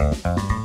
うん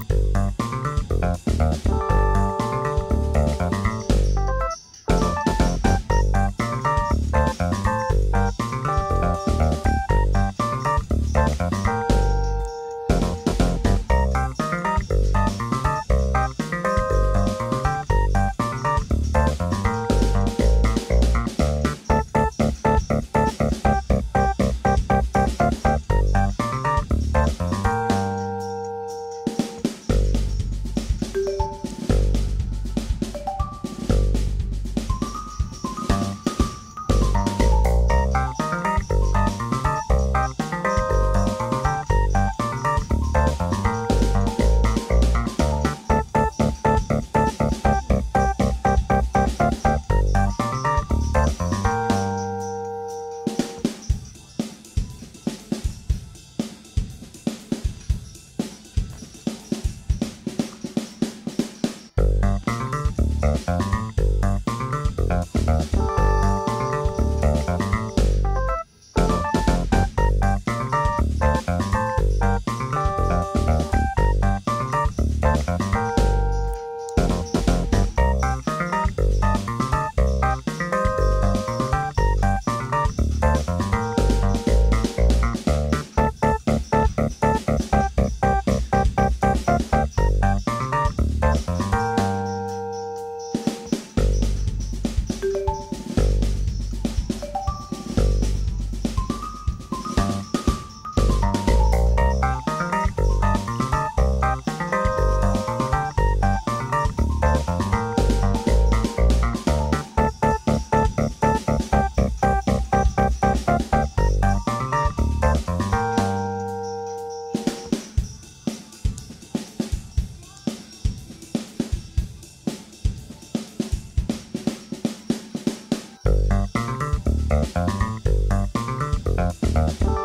Bye.